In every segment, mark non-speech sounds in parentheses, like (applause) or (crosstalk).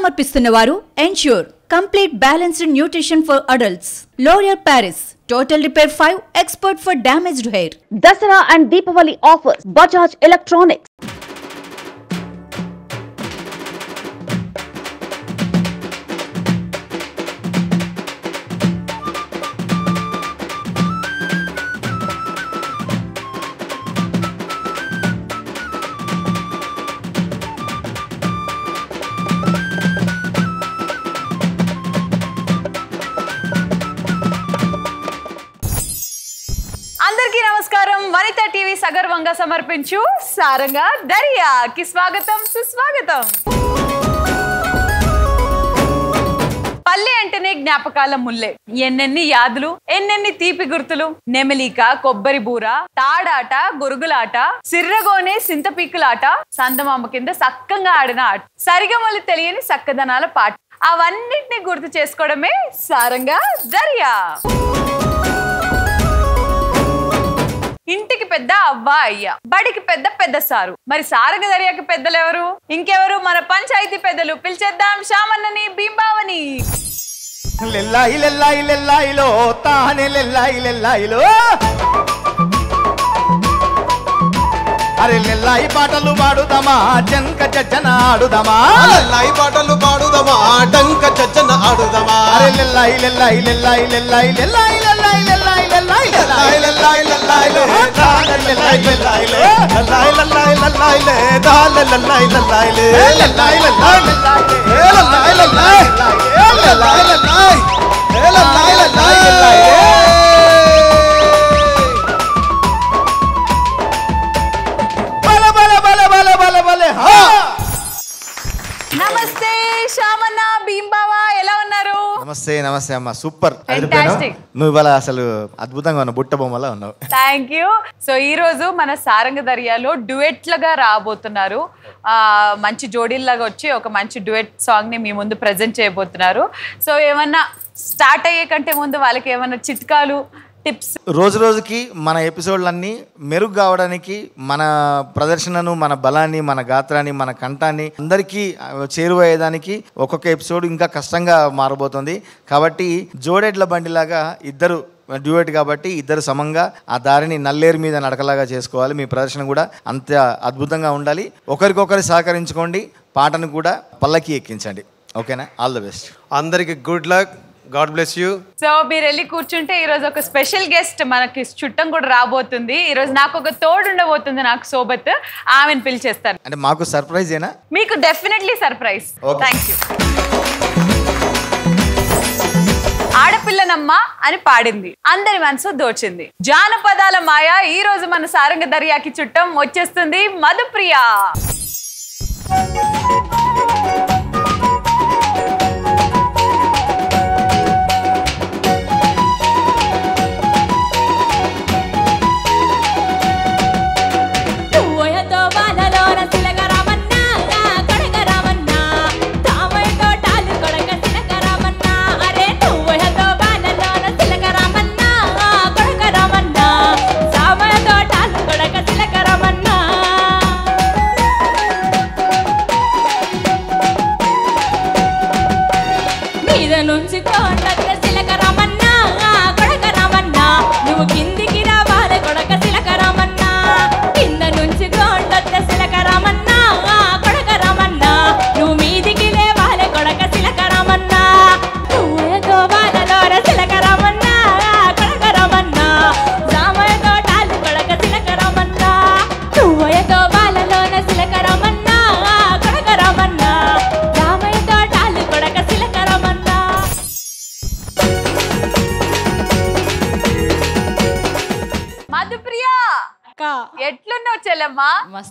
సమర్పిస్తున్న వారు Ensure complete balanced nutrition for adults L'Oreal Paris total repair five expert for damaged hair Dasara and Deepavali offers Bajaj electronics సగర్వంగా సమర్పించు. సారంగా దరియాకి స్వాగతం సుస్వాగతం. పల్లె అంటేనే జ్ఞాపకాల ముల్లే. ఎన్నెన్ని యాదులు ఎన్నెన్ని తీపి గుర్తులు. నెమలిక కొబ్బరి బూర తాడాట గొరుగులాట సిర్రగోనే సింతపీకులాట సందమామ కింద సక్కంగా ఆడిన ఆట. సరిగమలు తెలియని సక్కదనాల పాట. అవన్నిటిని గుర్తు చేసుకోవడమే సారంగా దర్యా. ఇంటికి పెద్ద అవ్వ అయ్య. బడికి పెద్ద పెద్ద సారు. మరి సారంగ దర్యాకి పెద్దలు ఎవరు ఇంకెవరు? మన పంచాయతీ పెద్దలు. పిలిచేద్దాం శ్యామన్నని భీంబావని లెల్లాయి లెల్లాయి లెల్లాయిలో తానే లెల్లాయి లెల్లాయిలో. అరే లెల్లాయి పాటలు పాడుదామా జంక జజ్జన ఆడుదామా లై పాటలు పాడుదమా డంక చచ్చన ఆడుదమా అరే లెల్లాయి లెల్లాయి లెల్లాయి లెల్లాయి లెల్లాయి లెల్లాయి లెల్లాయి లెల్లాయి లెల్లాయి లెల్లాయి లే. లై లై లై లై దాల లై లై లై ఏ లెల్లాయి లెల్లాయి లెల్లాయి లే. ఏ లై లై ఏ లై లెల్లాయి బల బల హా! నమస్తే శ్యామన్న భీంబావ ఎలా ఉన్నారు? నమస్తే నమస్తే అమ్మ సూపర్. నువ్వు ఇవాళ అసలు అద్భుతంగా ఉన్నావు బుట్ట బొమ్మలా ఉన్నావు. థ్యాంక్ యూ సో ఈ రోజు మన సారంగ దర్యాలో డ్యూయెట్లుగా రాబోతున్నారు. ఆ, మంచి జోడీల్లాగా వచ్చి ఒక మంచి డ్యూయెట్ సాంగ్ని మీ ముందు ప్రజెంట్ చేయబోతున్నారు. సో ఏమన్నా స్టార్ట్ అయ్యే కంటే ముందు వాళ్ళకి ఏమన్నా చిట్కాలు టిప్స్ రోజు రోజుకి మన ఎపిసోడ్లన్నీ మెరుగు కావడానికి మన ప్రదర్శనను మన బలాన్ని మన గాత్రాన్ని మన కంఠాన్ని అందరికీ చేరువయ్యేదానికి ఒక్కొక్క ఎపిసోడ్ ఇంకా కష్టంగా మారబోతుంది. కాబట్టి జోడెడ్ల బండిలాగా ఇద్దరు డ్యూయట్ కాబట్టి ఇద్దరు సమంగా ఆ దారిని నల్లేరు మీద నడకలాగా చేసుకోవాలి. మీ ప్రదర్శన కూడా అంత అద్భుతంగా ఉండాలి. ఒకరికొకరు సహకరించుకోండి. పాటను కూడా పల్లకి ఎక్కించండి. ఓకేనా? All the best. అందరికి good luck. God bless you. So మీరు వెళ్ళి కూర్చుంటే ఈ రోజు ఒక స్పెషల్ గెస్ట్ మనకి చుట్టం కూడా రాబోతుంది. ఈ రోజు నాకు ఒక తోడు ఉండబోతుంది నాకు సోబత్ ఆమెను పిలిచేస్తాను. అంటే మాకు సర్ప్రైజ్ ఏనా? మీకు డెఫినెట్లీ సర్ప్రైజ్. థ్యాంక్ యూ ఆడపిల్లనమ్మ అని పాడింది. అందరి మనసు దోచింది. జానపదాల మాయ ఈ రోజు మన సారంగ దర్యాకి చుట్టం వచ్చేస్తుంది. మధుప్రియ.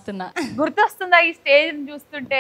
గుర్తొస్తున్నా గుర్తొస్తుందా ఈ స్టేజ్ చూస్తుంటే?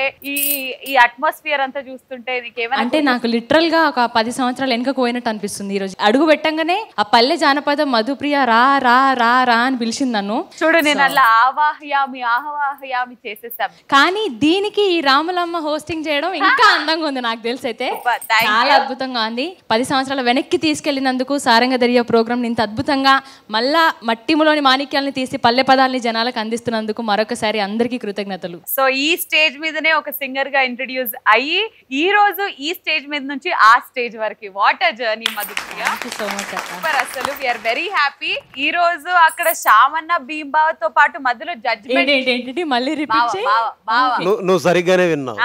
అట్మాస్ఫియర్ అంతా చూస్తుంటే నీకేమైనా అంటే నాకు లిటరల్గా ఒక పది సంవత్సరాలు వెనక పోయినట్టు అనిపిస్తుంది ఈ రోజు అడుగు పెట్టంగానే ఆ పల్లె జానపద మధుప్రియ రా రా రా రా అని పిలిచింది నన్ను. చూడు నేను అలా ఆవాహయామి ఆహవాహయామి చేసేసాం. కానీ దీనికి ఈ రాములమ్మ హోస్టింగ్ చేయడం ఇంకా (laughs) అందంగా ఉంది నాకు తెలిసి అయితే. చాలా. అద్భుతంగా ఉంది. పది సంవత్సరాల వెనక్కి తీసుకెళ్ళినందుకు సారంగ దర్యా ప్రోగ్రామ్ ఇంత అద్భుతంగా మళ్ళా మట్టిములోని మాణిక్యాలను తీసి పల్లె పల్లె పదాలని జనాలకు అందిస్తున్నందుకు మరొకసారి అందరికీ కృతజ్ఞతలు. సో ఈ స్టేజ్ మీదనే ఒక సింగర్గా ఇంట్రడ్యూస్ అయ్యి ఈ రోజు ఈ స్టేజ్ మీద నుంచి ఆ స్టేజ్ వరకు. What a journey Madhupriya so much అక్క. సూపర్ అసలు వీఆర్ వెరీ హ్యాపీ ఈ రోజు అక్కడ శ్యామన్న భీంబావతో పాటు మధ్యలో జడ్జ్మెంట్ ఏంటి ఏంటి మళ్ళీ రిపీట్ చేయి. నువ్వు సరిగ్గానే విన్నావు.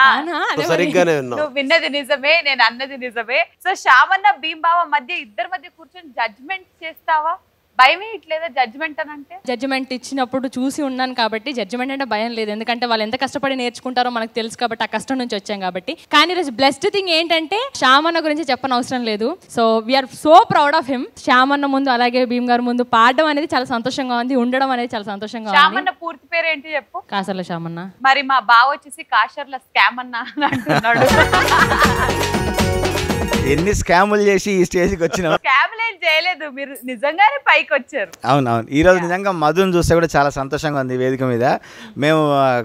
సరిగ్గానే విన్నావు. నువ్వు విన్నది నిజమే నేను అన్నది నిజమే. సో శ్యామన్న భీంబావ మధ్య ఇద్దరి మధ్య కూర్చొని జడ్జ్మెంట్ చేస్తావా? భయమే ఇట్లేదా జడ్జ్మెంట్ అని అంటే? జడ్జిమెంట్ ఇచ్చినప్పుడు చూసి ఉన్నాను కాబట్టి జడ్జిమెంట్ అంటే భయం లేదు. ఎందుకంటే వాళ్ళు ఎంత కష్టపడి నేర్చుకుంటారో మనకు తెలుసు కాబట్టి ఆ కష్టం నుంచి వచ్చాం కాబట్టి. కానీ ఈరోజు బెస్ట్ థింగ్ ఏంటంటే శ్యామన్న గురించి చెప్పని అవసరం లేదు. So we are so proud of him Shyamanna ముందు అలాగే భీమ్ గారి ముందు పాడడం అనేది చాలా సంతోషంగా ఉంది. ఉండడం అనేది చాలా సంతోషంగా ఉంది. శ్యామన్న పూర్తి పేరు ఏంటి చెప్పు? కాసర్ల శ్యామన్న. మరి మా బావ వచ్చేసి కాషర్ల స్కామ్ అన్న అని అంటున్నాడు. (laughs) ఎన్ని స్కాములు చేసి ఈ స్టేజ్కి వచ్చినావు స్కామ్ ఏం చేయలేదు. మీరు నిజంగానే పైకి వచ్చారు. అవును అవును ఈరోజు నిజంగా మధుని చూస్తే కూడా చాలా సంతోషంగా ఉంది వేదిక మీద. మేము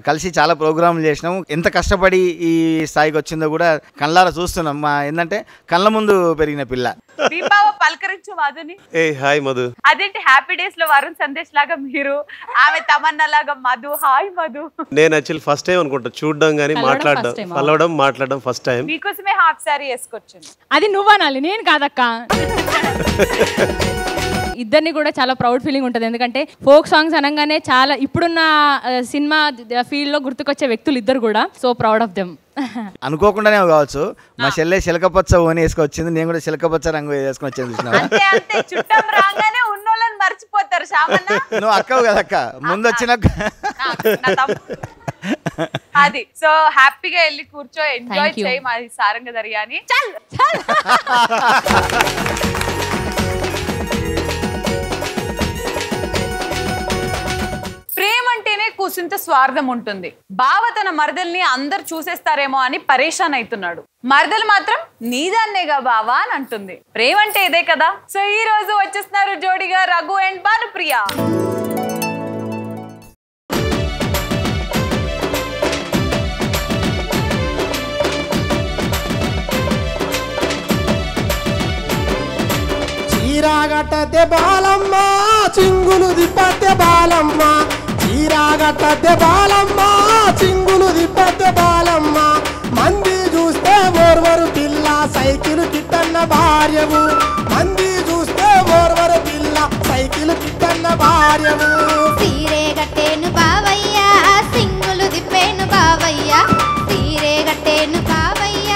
కలిసి చాలా ప్రోగ్రాంలు చేసినాం. ఎంత కష్టపడి ఈ స్థాయికి వచ్చిందో కూడా కళ్ళారా చూస్తున్నాం. మా ఏంటంటే కళ్ళ ముందు పెరిగిన పిల్ల. భీంబావ పలకరించు మధుని ఏ హాయ్ మధు. అదేంటి హ్యాపీ డేస్లో వరుణ్ సందేశ్ లాగా మీరు ఆమె తమన్నా లాగా మధు. హాయ్ మధు. నేను యాక్చువల్లీ ఫస్ట్ టైం అనుకుంటా. చూడడం మాట్లాడడం కలవడం ఫస్ట్ టైం మీకోసమే హాఫ్ సారీ అది నువ్వనాలి నేను కాదక్క. ఇద్దరిని కూడా చాలా ప్రౌడ్ ఫీలింగ్ ఉంటుంది. ఎందుకంటే ఫోక్ సాంగ్స్ అనగానే చాలా ఇప్పుడున్న సినిమా ఫీల్డ్లో గుర్తుకొచ్చే వ్యక్తులు ఇద్దరు కూడా. సో ప్రౌడ్ ఆఫ్ దెమ్ (laughs) అనుకోకుండానే కావచ్చు. మా చెల్లె చిలకపచ్చ ఓని వేసుకొచ్చింది నేను కూడా చిలకపచ్చ రంగు వేసుకొని వచ్చాను చూసినావా? అంతే అంతే. చుట్టం రాగానే ఉన్నోళ్ళని మర్చిపోతారు (laughs) నువ్వు అక్కవు కదా అక్క. ముందు వచ్చిన. అది సో హ్యాపీగా వెళ్ళి కూర్చో ఎంజాయ్. చేయి మాది సారంగ దర్యా అని చల్. (laughs) అంటేనే కూసింత స్వార్థం ఉంటుంది. బావ తన మరదల్ని అందరు చూసేస్తారేమో అని పరేషాన్ అవుతున్నాడు మరదలు మాత్రం నీదాన్నేగా బావా అని అంటుంది. ప్రేమ అంటే ఇదే కదా? సో ఈ రోజు వచ్చేస్తున్నారు జోడిగా రఘు అండ్ భానుప్రియ. చీరాగట్టతే బాలమ్మ చింగులు దిప్పతే బాలమ్మ. చీరాగట్టతే బాలమ్మ చింగులు దిప్పతే బాలమ్మ. మంది చూస్తే ఓర్వరు పిల్ల సైకిల్ కిట్టన్న భార్యము మంది చూస్తే ఓర్వరు పిల్ల సైకిల్ కిట్టన్న భార్యము తీరే గట్టేను బావయ్య సింగులు దిప్పేను బావయ్య. తీరే గట్టేను బావయ్య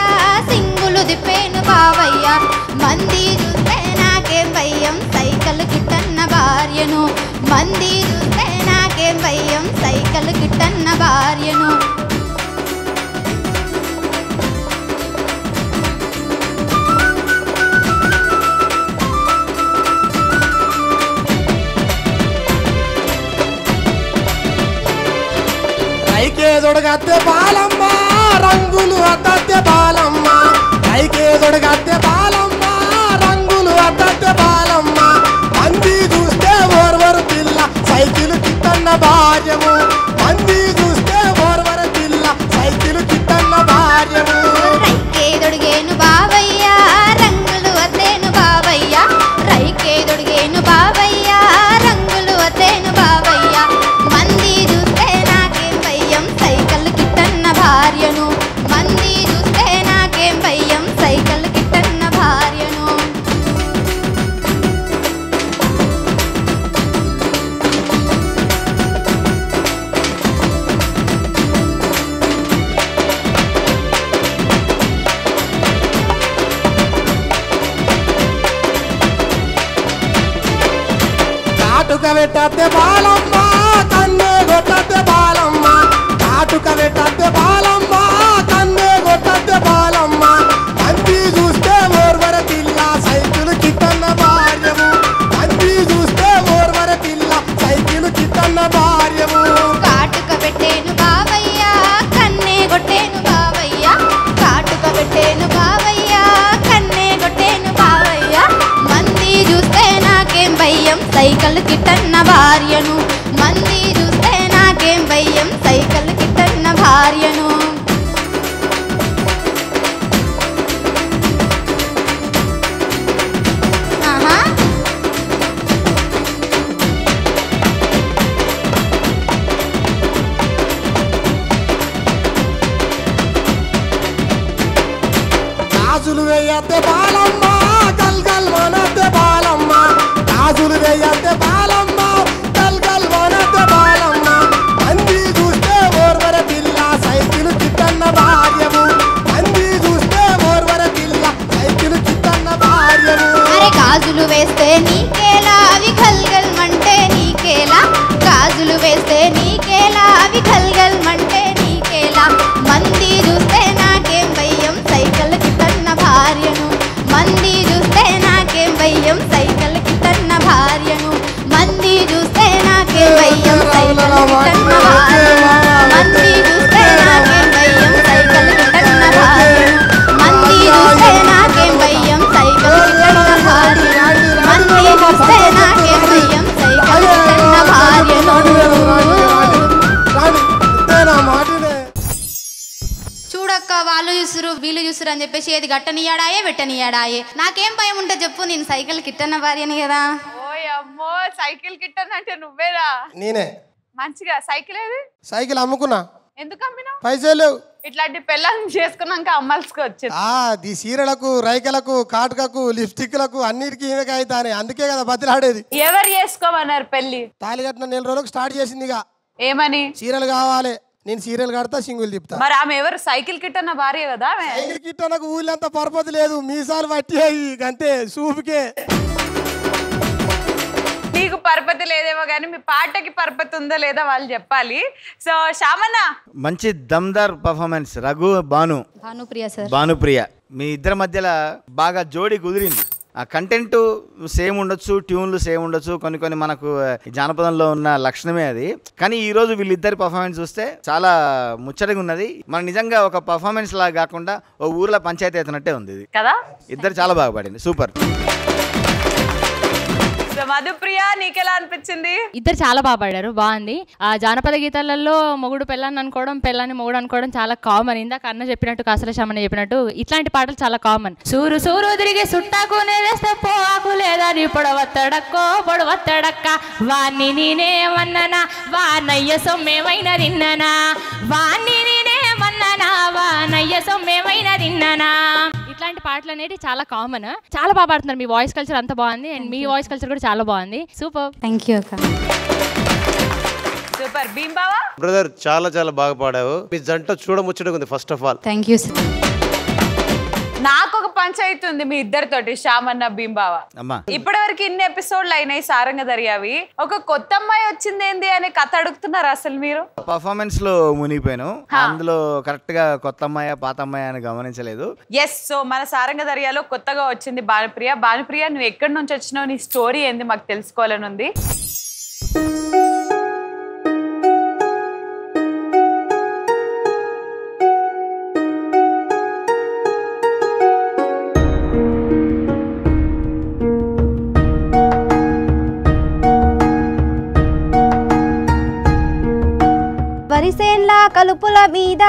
సింగులు దిప్పేను బావయ్య. మంది చూస్తే నాకేం భయం సైకిల్ కిట్టన్న భార్యను. మంది కిట్టన్న భార్యను. కైకే దొడగత్తే బాలమ్మ రంగులు అద్దతే బాలమ్మ. కైకే దొడగత్తే బాలమ్మ రంగులు అద్దతే బాలమ్మ. మంది చూస్తే ఓర్వరు పిల్ల సైకిల్ కిట్టన్న భార్యము. మంది చూస్తే ఓర్వరు పిల్ల సైకిల్ కిట్టన్న భార్యము. వేయద్దే బాలమ్మ గల్ గల్ వనద్దే బాలమ్మ. గాజులు వేయద్దే బాలమ్మ గల్ గల్ వనద్దే బాలమ్మ. మంది చూస్తే ఓర్వర పిల్ల సైకిల్ చిత్తన్న భార్యము. మంది చూస్తే ఓర్వర పిల్ల సైకిల్ చిత్తన్న భార్యము. అరే గాజులు వేస్తే నీకేలా? అవి గల్గల్ మంటే నీకేలా? గాజులు వేస్తే నీకేలా? అవి గల్గల్ మంటే భార్యను మంది చూస్తే నాకేం భయం సైకిల్ తన్న భార్యను మంది చూస్తే నాకేం భయం సైకిల్ తన్న భార్యను మంది చూస్తే చూసురు వీళ్ళు చూసురు అని చెప్పేసి ఏది గట్టనియాడాయే పెట్టనియాడాయే నాకేం భయం ఉంటే చెప్పు నేను సైకిల్ కిట్టన్న భార్యని కదా. ఓయ్ అమ్మో సైకిల్ కిట్టన్ అంటే నువ్వేరా? నేనే. మంచిగా సైకిల్ ఏది? సైకిల్ అమ్ముకున్నా. ఎందుకు అమ్మినావు? పైసలు లేవు. ఇట్లాంటి పెళ్ళని చేసుకున్నాక అమ్మాల్సుకోవచ్చు ఆ ఈ సీరలకు రైకలకు కాటుకకు లిప్స్టిక్లకు అన్నిటికీ ఈమె అవుతానే అందుకే కదా బతిలాడేది. ఎవరు చేసుకోమన్నారు పెళ్ళి? తాళి కట్టిన నెల రోజులకు స్టార్ట్ చేసింది ఇక. ఏమని? చీరలు కావాలి. నేను సీరియల్ కడతా సింగులు తిప్పుతా. మరి ఆమె ఎవరు? సైకిల్ కిట్టన్న భార్య కదా సైకిల్ కిట్ నాకు ఊళ్ళంతా పరపతి లేదు మీసాలు పట్టి అంతే సూపుకే. నీకు పరపతి లేదేమో కానీ మీ పాటకి పరపతి ఉందో లేదో వాళ్ళు చెప్పాలి. సో శ్యామన్న. మంచి దమ్దార్ పర్ఫార్మెన్స్ రఘు భాను భానుప్రియ సార్. భానుప్రియ మీ ఇద్దరి మధ్యలో బాగా జోడి కుదిరింది. ఆ కంటెంట్ సేమ్ ఉండొచ్చు ట్యూన్లు సేమ్ ఉండొచ్చు కొన్ని కొన్ని మనకు జానపదంలో ఉన్న లక్షణమే అది. కానీ ఈ రోజు వీళ్ళిద్దరి పర్ఫార్మెన్స్ చూస్తే చాలా ముచ్చటగా ఉన్నది. మన నిజంగా ఒక పర్ఫార్మెన్స్ లాగా కాకుండా ఓ ఊర్లో పంచాయతీ అవుతున్నట్టే ఉంది ఇది. కదా? ఇద్దరు చాలా బాగా పాడింది సూపర్. మధుప్రియ నీకెలా అనిపించింది? ఇద్దరు చాలా బాగా పాడారు బాగుంది. ఆ జానపద గీతాలలో మొగుడు పెళ్ళాన్ని అనుకోవడం పెళ్ళాన్ని మొగుడు అనుకోవడం చాలా కామన్. ఇందాక అన్న చెప్పినట్టు కాసల శమన్న చెప్పినట్టు ఇట్లాంటి పాటలు చాలా కామన్. సూరు సూరు తిరిగి సుట్టాకు నేదేస్తే పోకు లేదా నీ పొడవత్తడక్కో పొడవత్తడక్క. వాణ్ణి నేనేమన్ననా వానయ్య సొమ్మేమైన నిన్ననా వాణ్ణి నేనేమన్ననా వానయ్య సొమ్మేమైన నిన్ననా పాటలు అనేవి చాలా కామన్ చాలా బాగా పాడుతున్నారు. మీ వాయిస్ కల్చర్ అంత బాగుంది. అండ్ మీ వాయిస్ కల్చర్ కూడా చాలా బాగుంది. సూపర్ థ్యాంక్ యూ అక్క. సూపర్ భీమ్ బావా బ్రదర్ చాలా చాలా బాగా పాడావు. మీ జంట చూడముచ్చటగా ఉంది first of all thank you sir నాకు పంచాయతీ ఉంది మీ ఇద్దరితోటి శ్యామన్న భీమ్ బావా అమ్మా. ఇప్పటివరకు ఇన్ని ఎపిసోడ్లు అయినాయి సారంగ దర్యావి. ఒక కొత్త అమ్మాయి వచ్చింది ఏంది అనే కథ అడుగుతున్నారు అసలు మీరు? పర్ఫార్మెన్స్లో మునిగిపోయాను. అందులో కరెక్ట్గా కొత్త అమ్మాయ పాత అమ్మాయ అని గమనించలేదు. ఎస్ సో మన సారంగ దర్యాలో కొత్తగా వచ్చింది భానుప్రియ భానుప్రియ నువ్వు ఎక్కడి నుంచి వచ్చినావు? నీ స్టోరీ ఏంది? మాకు తెలుసుకోవాలని ఉంది. కలుపుల మీద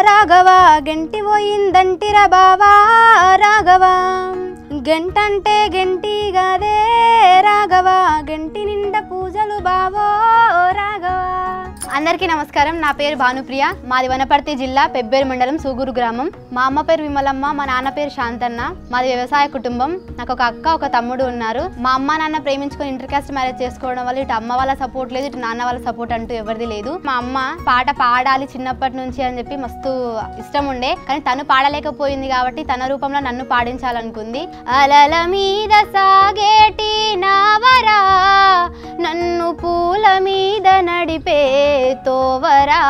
రాఘవ గంటి పోయిందంటిరా బావా రాఘవ. గంటంటే గంటి గదే రాఘవ గంటి నిండా పూజలు బావో రాఘవ. అందరికీ నమస్కారం. నా పేరు భానుప్రియ. మాది వనపర్తి జిల్లా పెబ్బేరు మండలం సూగూరు గ్రామం. మా అమ్మ పేరు విమలమ్మ మా నాన్న పేరు శాంతన్న. మాది వ్యవసాయ కుటుంబం. నాకు ఒక అక్క ఒక తమ్ముడు ఉన్నారు. మా అమ్మ నాన్న ప్రేమించుకొని ఇంటర్ కాస్ట్ మ్యారేజ్ చేసుకోవడం వల్ల ఇటు అమ్మ వాళ్ళ సపోర్ట్ లేదు ఇటు నాన్న వాళ్ళ సపోర్ట్ అంటూ ఎవరిది లేదు. మా అమ్మ పాట పాడాలి చిన్నప్పటి నుంచి అని చెప్పి మస్తు ఇష్టం ఉండే. కానీ తను పాడలేకపోయింది కాబట్టి తన రూపంలో నన్ను పాడించాలనుకుంది. అలల మీద సాగేటి నావరా నన్ను పూల మీద నడిపే తోవరా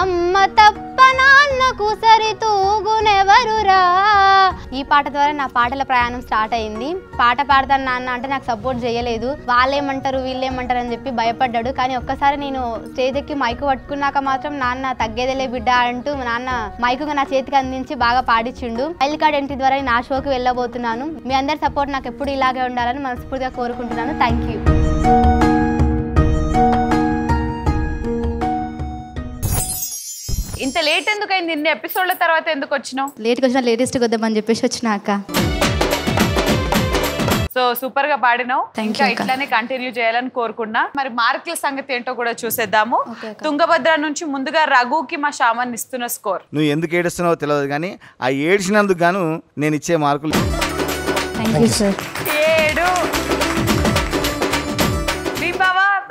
అమ్మ తప్ప నాన్నకు సరితూగునెవరురా. ఈ పాట ద్వారా నా పాటల ప్రయాణం స్టార్ట్ అయింది. పాట పాడతాను నాన్న అంటే నాకు సపోర్ట్ చేయలేదు. వాళ్ళేమంటారు వీళ్ళేమంటారు అని చెప్పి భయపడ్డాడు. కానీ ఒక్కసారి నేను స్టేజ్ ఎక్కి మైకు పట్టుకున్నాక మాత్రం నాన్న తగ్గేదేలే బిడ్డ అంటూ నాన్న మైకు నా చేతికి అందించి బాగా పాడిచ్చిండు. వైల్డ్ కార్డ్ ఎంట్రీ ద్వారా నా షోకి వెళ్ళబోతున్నాను. మీ అందరి సపోర్ట్ నాకు ఎప్పుడు ఇలాగే ఉండాలని మనస్ఫూర్తిగా కోరుకుంటున్నాను. థ్యాంక్ యూ ఇంత లేట్ ఎందుకు అయింది ఇన్ని ఎపిసోడ్ల తర్వాత ఎందుకు వచ్చినావు? లేట్కి వచ్చిన లేటెస్ట్ వద్దామని చెప్పేసి వచ్చినాక సో సో సూపర్గా పాడినావు. Thank ఇంకా. ఇట్లానే కంటిన్యూ చేయాలని కోరుకున్నా. మరి మార్కుల సంగతి ఏంటో కూడా చూసేద్దాము. తుంగభద్ర నుంచి ముందుగా రఘుకి మా శామన్ ఇస్తున్న స్కోర్ నువ్వు ఎందుకు ఏడుస్తున్నావో తెలియదు కానీ ఆ ఏడ్చినందుకు గాను నేను ఇచ్చే మార్కులు. ఏడు.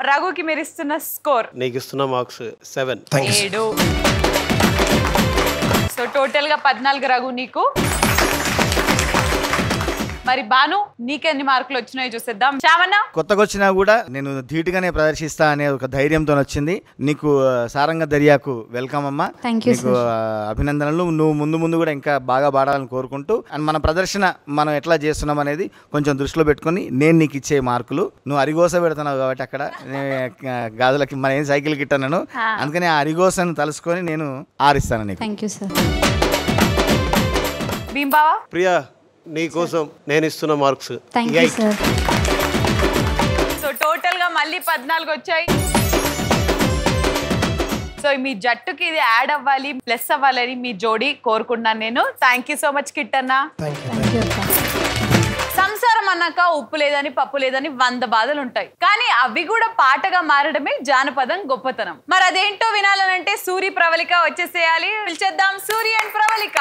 రఘుకి మీరు ఇస్తున్న స్కోర్ నీకు ఇస్తున్న మార్క్స్ సెవెన్ ఏడు. సో టోటల్గా పద్నాలుగు రఘు నీకు. మరి బాను నీకెన్ని మార్కులు వచ్చినాయో చూసేద్దాం. శ్యామన్న? కొత్తగా వచ్చినా కూడా నేను ధీటుగానే ప్రదర్శిస్తా అనే ఒక ధైర్యంతో వచ్చింది నీకు సారంగ దర్యాకు వెల్కమ్ అమ్మా. నీకు అభినందనలు. నువ్వు ముందు ముందు కూడా ఇంకా బాగా పాడాలని కోరుకుంటూ అండ్ మన ప్రదర్శన మనం ఎట్లా చేస్తున్నాం అనేది కొంచెం దృష్టిలో పెట్టుకొని నేను నీకు ఇచ్చే మార్కులు. నువ్వు అరిగోస పెడుతున్నావు కాబట్టి అక్కడ గాజులకి మన ఏం సైకిల్ గిట్టాను అందుకని ఆ అరిగోసను తలుసుకొని నేను ఆరిస్తాను నీకు. థ్యాంక్ యూ సార్ భీంబావా? ప్రియా నీ కోసం నేను ఇస్తున్న మార్క్స్ సో టోటల్గా మళ్ళీ పద్నాలుగు వచ్చాయి. సో మీ జట్టుకి ఇది యాడ్ అవ్వాలి ప్లస్ అవ్వాలని మీ జోడీ కోరుకుంటున్నాను నేను. థ్యాంక్ యూ సో మచ్ కిట్ అన్న సంసారం అన్నాక ఉప్పు లేదని పప్పు లేదని వంద బాధలు ఉంటాయి. కానీ అవి కూడా పాటగా మారడమే జానపదం గొప్పతనం. మరి అదేంటో వినాలనంటే సూరి ప్రవళిక వచ్చేసేయాలి. పిలిచేద్దాం సూరి అండ్ ప్రవళిక.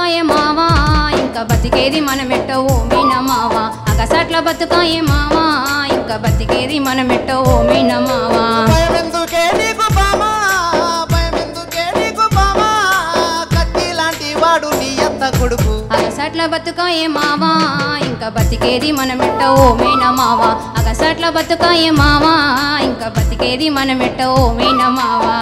బతుకాయే మావా? ఇంకా బతికేది మనమెట్ట మీన మావా అగసట్ల బతుకాయే మావా? ఇంకా బతికేది మనమెట్ట మీన మావా కొడుకు. అగసట్ల బతుకాయే మావా? ఇంకా బతికేది మనమెట్ట ఓ మీన మావా అగసట్ల బతుకాయే మావా? ఇంకా బతికేది మనమెట్ట ఓ మీన మావా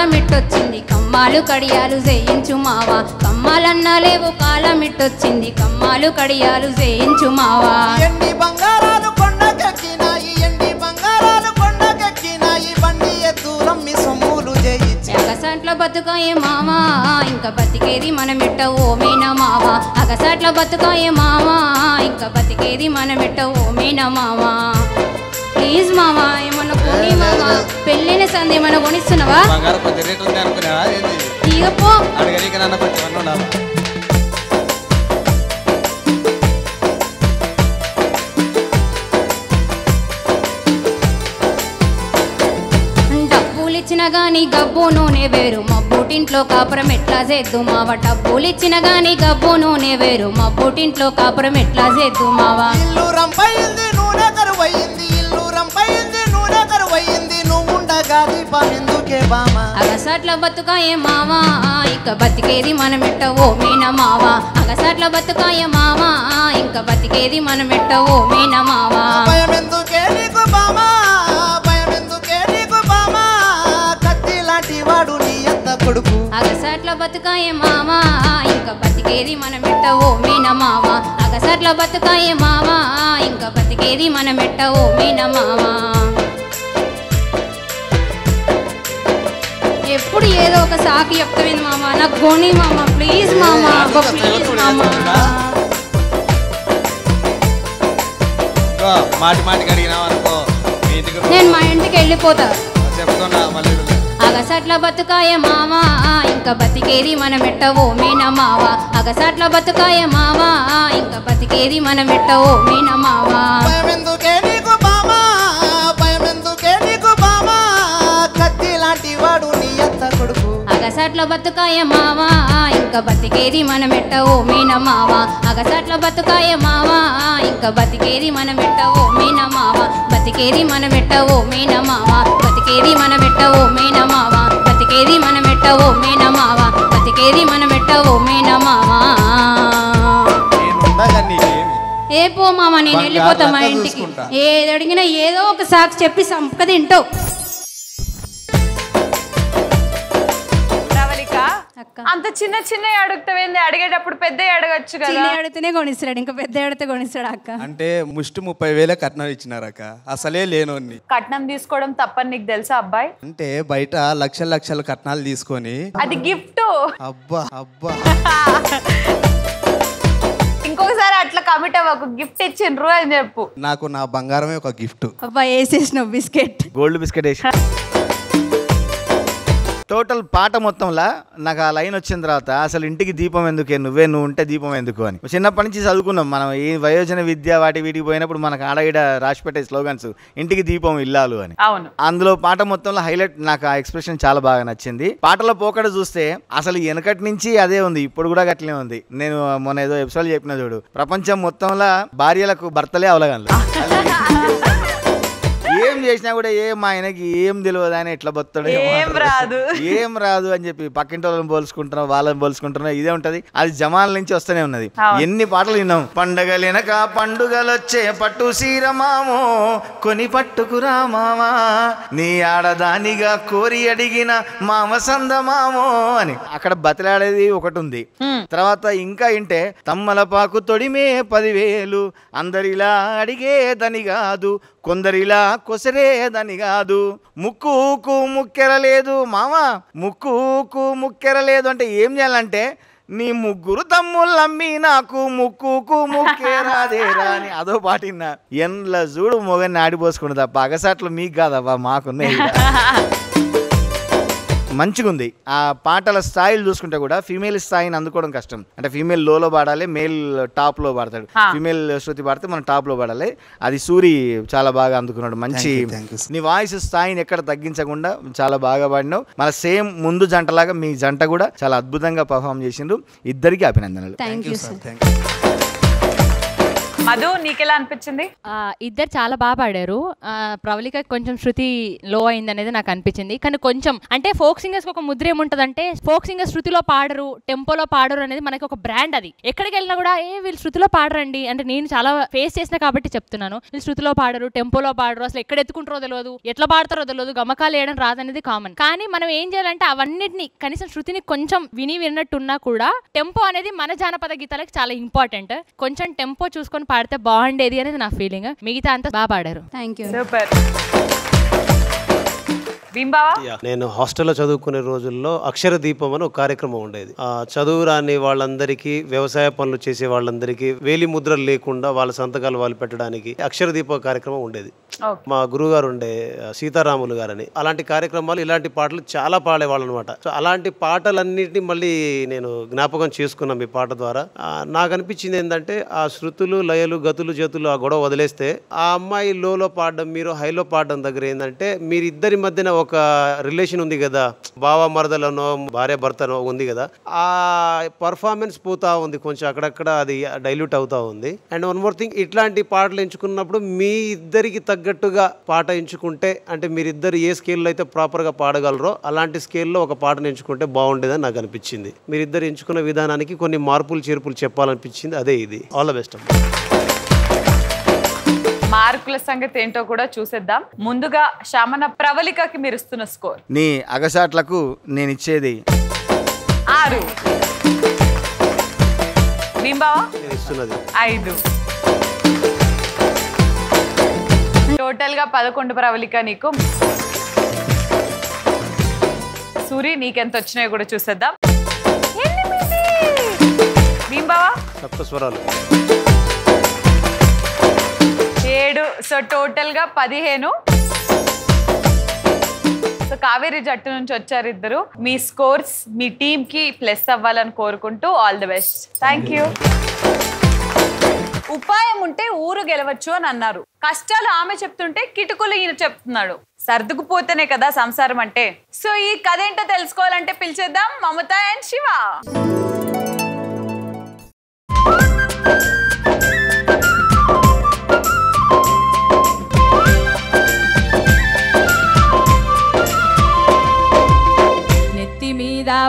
కాలం ఇట్టొచ్చింది కమ్మాలు కడియాలు చేయించు మావా. కమ్మాలన్నా లేవు కాలం ఇట్టొచ్చింది కమ్మాలు కడియాలు చేయించు మావా. ఎండి బంగారాలు కొండకెక్కినాయి ఎండి బంగారాలు కొండకెక్కినాయి బండి ఎత్తురం మీ సొమ్ములు చేయించి అగసాట్ల బతుకాయే మావా. ఇంకా బతికేది మనమెట్ట ఓ మీన మావా. అగసాట్ల బతుకాయే మావా. ఇంకా బతికేది మనమెట్ట ఓ మీన మావా. ప్లీజ్ మావా ఏమన్నా కొని మావా పెళ్ళిన సంది ఏమన్నా కొనిస్తున్నావా? బంగారం కొంచెం రేట్ ఉంది అనుకున్నావా? ఏంది? ఇక పో. అడగనీకి నన్ను కొంచెం అన్న ఉండాలా డబ్బులిచ్చిన గాని గబ్బు నూనె వేరు. మా బూటింట్లో కాపురం ఎట్లా చేద్దు మావ? డబ్బులిచ్చిన గాని గబ్బు నూనె వేరు. మా బూటింట్లో కాపురం ఎట్లా చేద్దు మావా? ఎందుకే బామా అగసాట్ల బతుకాయే మావా ఇక బతికేది మనమెట్ట ఓ మీన మావా. అగసాట్ల బతుకాయ మావా ఇంకా బతికేది మనమెట్ట ఓ మీన మావా. భయమెందుకే నీకు బామా భయమెందుకే నీకు బామా. కత్తి లాంటి వాడు నీ అత్త కొడుకు. అగసాట్ల బతుకాయే మావా ఇంకా బతికేది మనమెట్ట ఓ మీన మావా. అగసాట్ల బతుకాయే మావా ఇంకా బతికేది మనమెట్ట ఓ మీన మావా. ఎప్పుడు ఏదో ఒక సాకి చెప్తావింది మామ. నాకు గోని మామ ప్లీజ్ మామ ప్లీజ్ మామ. మాటి మాటికి అడిగినావు అనుకో. నేను మా ఇంటికి వెళ్ళిపోతా. చెప్తున్నా మళ్ళీ వీళ్ళు. అగసట్ల బతుకాయ మావా ఇంకా బతికేది మనమెట్ట ఓ మీన మావా అగసట్ల బతుకాయ మావా ఇంకా బతికేది మనమెట్ట ఓ మీన మావా అగసట్ల బతుకాయ మావా? ఇంకా బతికేది మనమెట్ట ఓ మీన మావా? అగసట్ల బతుకాయ మావా? ఇంకా బతికేది మనమెట్ట ఓ మీన మావా? బతికేది మనమెట్ట ఓ మీన మావా? బతికేది మనమెట్ట ఓ మీన మావా? బతికేది మనమెట్ట ఓ మీన మావా? బతికేది మనమెట్ట ఓ మీన మావా? ఏ పో మామ నేను వెళ్ళిపోతా మా ఇంటికి. ఏది అడిగినా ఏదో ఒక సాకు చెప్పి సంపక తింటావు. అంత చిన్న చిన్న అడుగుతావేంది అడిగేటప్పుడు పెద్ద అడగచ్చు చిన్న కదా అడిగితేనే కొనిస్తాడు ఇంకా పెద్ద అడిగితే కొనిస్తాడు అక్క? అంటే ముష్టి ముప్పై వేల కట్నం ఇచ్చినారక్క అసలే లేనోన్ని. కట్నం తీసుకోవడం తప్పని నీకు తెలుసా అబ్బాయి? అంటే బయట లక్షల లక్షల కట్నాలు తీసుకొని అది గిఫ్ట్. అబ్బా అబ్బా. ఇంకొకసారి అట్లా కమిట్ అవ్వకు. గిఫ్ట్ ఇచ్చిండ్రు అని చెప్పు. నాకు నా బంగారమే ఒక గిఫ్ట్. అబ్బా వేసేసినావు బిస్కెట్. గోల్డ్ బిస్కెట్ వేసి. టోటల్ పాట మొత్తంలా నాకు ఆ లైన్ వచ్చిన తర్వాత అసలు ఇంటికి దీపం ఎందుకే? నువ్వే నువ్వు ఉంటే దీపం ఎందుకు అని. చిన్నప్పటి నుంచి చదువుకున్నాం మనం. ఈ వయోజన విద్య వాటి వీటికి పోయినప్పుడు మనకు ఆడగిడ రాసి పెట్టే స్లోగన్స్ ఇంటికి దీపం ఇల్లాలు అని. అవును. అందులో పాట మొత్తంలో హైలైట్ నాకు ఆ ఎక్స్ప్రెషన్ చాలా బాగా నచ్చింది. పాటలో పోకడ చూస్తే అసలు వెనకటి నుంచి అదే ఉంది ఇప్పుడు కూడా గట్లనే ఉంది. నేను మొన్న ఏదో ఎపిసోడ్ చెప్పిన చూడు ప్రపంచం మొత్తంలో భార్యలకు భర్తలే అవలగన్లు. (laughs) ఏం చేసినా కూడా ఏం మా ఆయనకి ఏం తెలియదు అని ఎట్లా బతాడు ఏం రాదు. ఏం రాదు అని చెప్పి పక్కింటి వాళ్ళని పోల్చుకుంటున్నాం వాళ్ళని పోల్చుకుంటున్నాం ఇదే ఉంటది. అది జమాల నుంచి వస్తూనే ఉన్నది. ఎన్ని పాటలు విన్నాం? పండగలెనక పండుగలొచ్చే పట్టు సీరమామో కొని పట్టుకురా మామా. నీ ఆడదానిగా కోరి అడిగిన మామ సందమామో అని. అక్కడ బతిలాడేది ఒకటి ఉంది తర్వాత ఇంకా ఇంటే తమ్మలపాకు తొడిమే పదివేలు అందరిలా అడిగేదని కాదు కొందరిలా కొసరేదని కాదు ముక్కుకు ముక్కెర లేదు మామ ముక్కుకు ముక్కెరలేదు అంటే ఏం చేయాలంటే నీ ముగ్గురు తమ్ముళ్ళమ్మి నాకు ముక్కుకు ముక్కేరాదేరా అని అదో పాటిన్నా ఎండ్ల చూడు మొగన్ని ఆడిపోసుకుంటు తప్ప అగసాట్లు మీకు కాదవ్వా మాకున్నాయి. (laughs) ఈడ. మంచిగుంది. ఆ పాటల స్థాయిలు చూసుకుంటే కూడా ఫీమేల్ స్థాయిని అందుకోవడం కష్టం. అంటే ఫీమేల్ లోలో పాడాలి మేల్ టాప్లో పాడతాడు. ఫీమేల్ శృతి పాడితే మనం టాప్లో పాడాలి. అది సూరి చాలా బాగా అందుకున్నాడు. మంచి. నీ వాయిస్ స్థాయిని ఎక్కడ తగ్గించకుండా చాలా బాగా పాడినావు. మన సేమ్ ముందు జంటలాగా మీ జంట కూడా చాలా అద్భుతంగా పర్ఫామ్ చేసిండ్రు. ఇద్దరికి అభినందనలు. Thank you sir thank you Madhu నీకెలా అనిపించింది? ఇద్దరు చాలా బాగా పాడారు. ప్రవళిక కొంచెం శృతి లో అయింది అనేది నాకు అనిపించింది. కానీ కొంచెం అంటే ఫోక్ సింగర్స్ ఒక ముద్ర ఏముంటదంటే ఫోక్ సింగర్స్ శృతిలో పాడరు టెంపోలో పాడరు అనేది మనకి ఒక బ్రాండ్ అది. ఎక్కడికి వెళ్ళినా కూడా ఏ వీళ్ళు శృతిలో పాడరండి. అంటే నేను చాలా ఫేస్ చేసిన కాబట్టి చెప్తున్నాను. వీళ్ళు శృతిలో పాడరు టెంపోలో పాడరు అసలు ఎక్కడ ఎత్తుకుంటారో తెలియదు ఎట్లా పాడతారో తెలియదు గమకాలు వేయడం రాదనేది కామన్ కానీ మనం ఏం చేయాలంటే అవన్నిటిని కనీసం శృతిని కొంచెం విని విన్నట్టున్నా కూడా టెంపో అనేది మన జానపద గీతాలకు చాలా ఇంపార్టెంట్ కొంచెం టెంపో చూసుకొని పాడితే బాగుండేది అనేది నా ఫీలింగ్ మిగతా అంతా బాగా పాడారు. థ్యాంక్ యూ నేను హాస్టల్లో చదువుకునే రోజుల్లో అక్షర దీపం అని ఒక కార్యక్రమం ఉండేది. ఆ చదువు రాని వాళ్ళందరికీ వ్యవసాయ పనులు చేసే వాళ్ళందరికీ వేలి ముద్రలు లేకుండా వాళ్ళ సంతకాలు వాళ్ళు పెట్టడానికి అక్షర దీప కార్యక్రమం ఉండేది. మా గురువుగారు ఉండే ఆ, సీతారాములు గారని. అలాంటి కార్యక్రమాలు ఇలాంటి పాటలు చాలా పాడేవాళ్ళు అనమాట సో అలాంటి పాటలన్నింటినీ మళ్ళీ నేను జ్ఞాపకం చేసుకున్నాం ఈ పాట ద్వారా. నాకు అనిపించింది ఏంటంటే ఆ శృతులు లయలు గతులు జతులు ఆ గొడవ వదిలేస్తే ఆ అమ్మాయి లోలో పాడడం మీరు హైలో పాడడం దగ్గర ఏంటంటే మీరిద్దరి మధ్యన ఒక రిలేషన్ ఉంది కదా. బావ మరదలనో భార్య భర్తనో ఉంది కదా. ఆ పర్ఫార్మెన్స్ పోతా ఉంది. కొంచెం అక్కడక్కడ అది డైల్యూట్ అవుతా ఉంది. అండ్ వన్ మోర్ థింగ్ ఇట్లాంటి పాటలు ఎంచుకున్నప్పుడు మీ ఇద్దరికి తగ్గట్టుగా పాట ఎంచుకుంటే అంటే మీరిద్దరు ఏ స్కేల్లో అయితే ప్రాపర్గా పాడగలరో అలాంటి స్కేల్లో ఒక పాటను ఎంచుకుంటే బాగుండేదని నాకు అనిపించింది. మీరిద్దరు ఎంచుకున్న విధానానికి కొన్ని మార్పులు చేర్పులు చెప్పాలనిపించింది. అదే ఇది. ఆల్ ద బెస్ట్ మార్కుల సంగతి ఏంటో కూడా చూసేద్దాం. ముందుగా శమన ప్రవళికకి మీరు ఇస్తున్న స్కోర్. నీ అగసాట్లకు నేను ఇచ్చేది ఆరు. ఇస్తున్నది. ఐదు. టోటల్గా పదకొండు ప్రవళిక నీకు. సూరి నీకెంత వచ్చినాయో కూడా చూసేద్దాం. భీంబావా? సప్త స్వరాలు. ఏడు. సో టోటల్గా పదిహేను. సో కావేరి జట్టు నుంచి వచ్చారు ఇద్దరు. మీ స్కోర్స్ మీ టీంకి ప్లస్ అవ్వాలని కోరుకుంటూ all the best thank you ఉపాయం ఉంటే ఊరు గెలవచ్చు అని అన్నారు. కష్టాలు ఆమె చెప్తుంటే కిటుకులు ఈయన చెప్తున్నాడు. సర్దుకుపోతేనే కదా సంసారం అంటే. సో ఈ కథ ఏంటో తెలుసుకోవాలంటే పిలిచేద్దాం మమత అండ్ శివ.